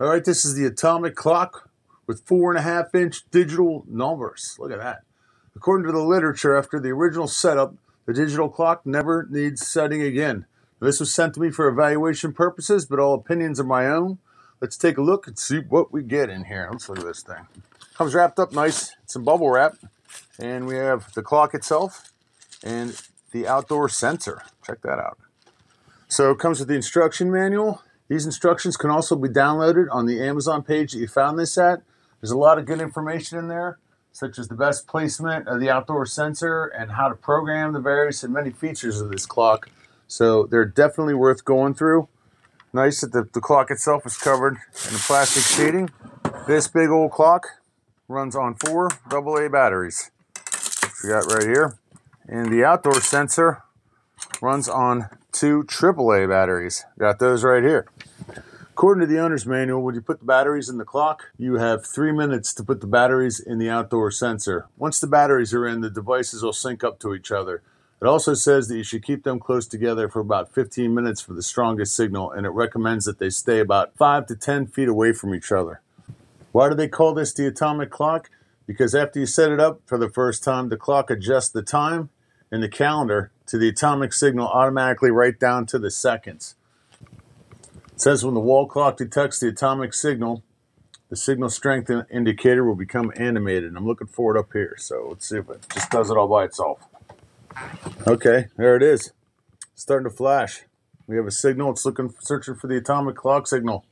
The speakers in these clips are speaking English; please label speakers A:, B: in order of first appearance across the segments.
A: All right, this is the atomic clock with four and a half inch digital numbers. Look at that. According to the literature, after the original setup, the digital clock never needs setting again. This was sent to me for evaluation purposes, but all opinions are my own. Let's take a look and see what we get in here. Let's look at this thing. Comes wrapped up nice. It's in bubble wrap. And we have the clock itself and the outdoor sensor. Check that out. So it comes with the instruction manual these instructions can also be downloaded on the Amazon page that you found this at. There's a lot of good information in there, such as the best placement of the outdoor sensor and how to program the various and many features of this clock. So they're definitely worth going through. Nice that the, the clock itself is covered in a plastic sheeting. This big old clock runs on four AA batteries, we got right here. And the outdoor sensor runs on two AAA batteries. Got those right here. According to the owner's manual, when you put the batteries in the clock, you have three minutes to put the batteries in the outdoor sensor. Once the batteries are in, the devices will sync up to each other. It also says that you should keep them close together for about 15 minutes for the strongest signal, and it recommends that they stay about 5 to 10 feet away from each other. Why do they call this the atomic clock? Because after you set it up for the first time, the clock adjusts the time and the calendar to the atomic signal automatically right down to the seconds. It says when the wall clock detects the atomic signal, the signal strength indicator will become animated. I'm looking for it up here, so let's see if it just does it all by itself. Okay, there it is. It's starting to flash. We have a signal. It's looking, searching for the atomic clock signal.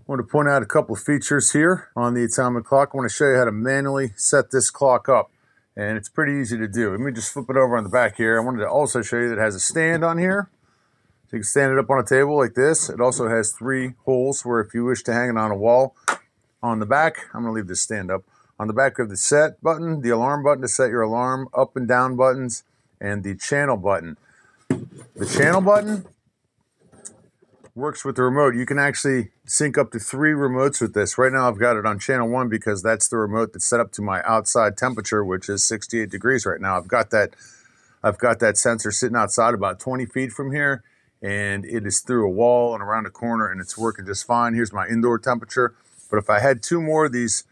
A: I want to point out a couple of features here on the atomic clock. I want to show you how to manually set this clock up and it's pretty easy to do. Let me just flip it over on the back here. I wanted to also show you that it has a stand on here. So you can stand it up on a table like this. It also has three holes where if you wish to hang it on a wall on the back, I'm gonna leave this stand up. On the back of the set button, the alarm button to set your alarm, up and down buttons, and the channel button. The channel button works with the remote. You can actually sync up to three remotes with this. Right now I've got it on channel one because that's the remote that's set up to my outside temperature, which is 68 degrees right now. I've got that I've got that sensor sitting outside about 20 feet from here and it is through a wall and around a corner and it's working just fine. Here's my indoor temperature. But if I had two more of these,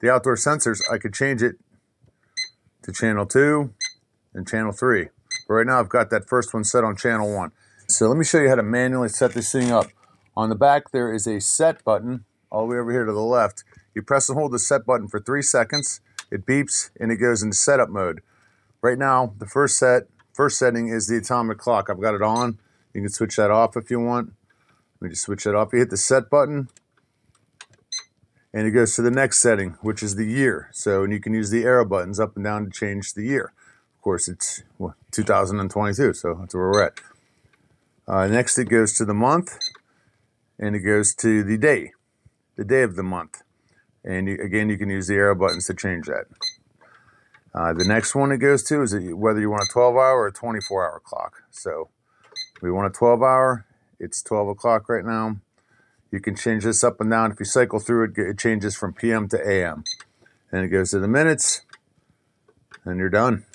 A: the outdoor sensors, I could change it to channel two and channel three. But right now I've got that first one set on channel one. So let me show you how to manually set this thing up. On the back, there is a set button all the way over here to the left. You press and hold the set button for three seconds. It beeps and it goes into setup mode. Right now, the first set, first setting is the atomic clock. I've got it on. You can switch that off if you want. Let me just switch that off. You hit the set button and it goes to the next setting, which is the year. So, and you can use the arrow buttons up and down to change the year. Of course, it's well, 2022, so that's where we're at. Uh, next, it goes to the month, and it goes to the day, the day of the month. And you, again, you can use the arrow buttons to change that. Uh, the next one it goes to is whether you want a 12 hour or a 24 hour clock. So we want a 12 hour. It's 12 o'clock right now. You can change this up and down. If you cycle through it, it changes from PM to AM. And it goes to the minutes, and you're done.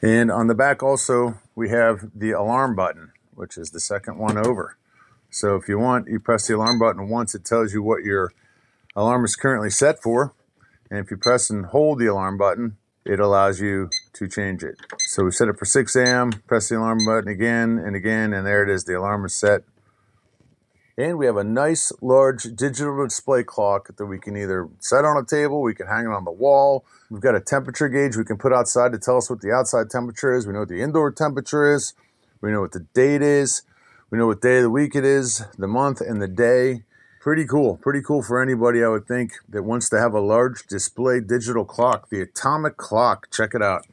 A: And on the back also, we have the alarm button which is the second one over. So if you want, you press the alarm button once, it tells you what your alarm is currently set for. And if you press and hold the alarm button, it allows you to change it. So we set it for 6 a.m., press the alarm button again and again, and there it is, the alarm is set. And we have a nice large digital display clock that we can either set on a table, we can hang it on the wall. We've got a temperature gauge we can put outside to tell us what the outside temperature is. We know what the indoor temperature is. We know what the date is. We know what day of the week it is, the month, and the day. Pretty cool. Pretty cool for anybody, I would think, that wants to have a large display digital clock. The Atomic Clock. Check it out.